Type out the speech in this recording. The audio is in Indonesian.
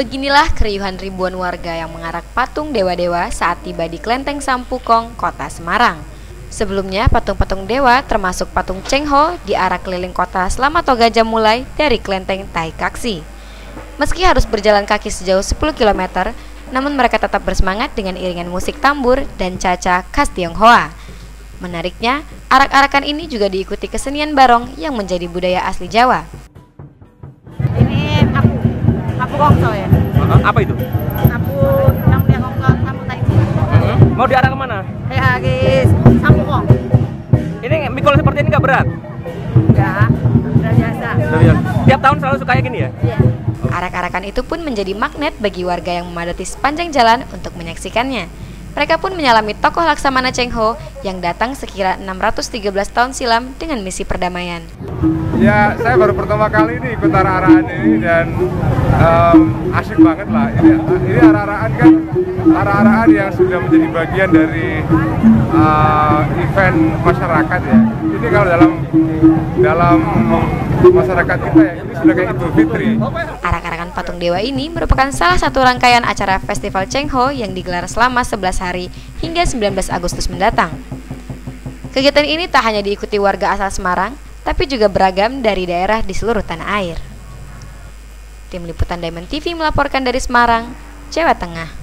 Beginilah keriuhan ribuan warga yang mengarak patung dewa-dewa saat tiba di Klenteng Sampukong, Kota Semarang. Sebelumnya, patung-patung dewa termasuk patung Cheng Ho diarak keliling kota selama toga jam mulai dari Klenteng Taikaksi. Meski harus berjalan kaki sejauh 10 km, namun mereka tetap bersemangat dengan iringan musik tambur dan caca khas Tionghoa. Menariknya, arak-arakan ini juga diikuti kesenian barong yang menjadi budaya asli Jawa. Apa itu? Apu namanya kongso, apu taiji. Mau diarah ke mana? Ya, guys, sapu kong. Ini mikul seperti ini nggak berat? Enggak, udah biasa. Tiap tahun selalu suka kayak gini ya? Iya. Arak-arakan itu pun menjadi magnet bagi warga yang memadati sepanjang jalan untuk menyaksikannya. Mereka pun menyalami tokoh Laksamana Cheng Ho yang datang sekira 613 tahun silam dengan misi perdamaian. Ya, saya baru pertama kali ini ikut arah-arahan ini dan um, asik banget lah. Ini ini arah-arahan kan arah-arahan yang sudah menjadi bagian dari uh, event masyarakat ya. Ini kalau dalam dalam masyarakat kita ya ini sudah kayak Idul Fitri. Arak-arakan dewa ini merupakan salah satu rangkaian acara Festival Cheng Ho yang digelar selama 11 hari hingga 19 Agustus mendatang. Kegiatan ini tak hanya diikuti warga asal Semarang, tapi juga beragam dari daerah di seluruh tanah air. Tim Liputan Diamond TV melaporkan dari Semarang, Jawa Tengah.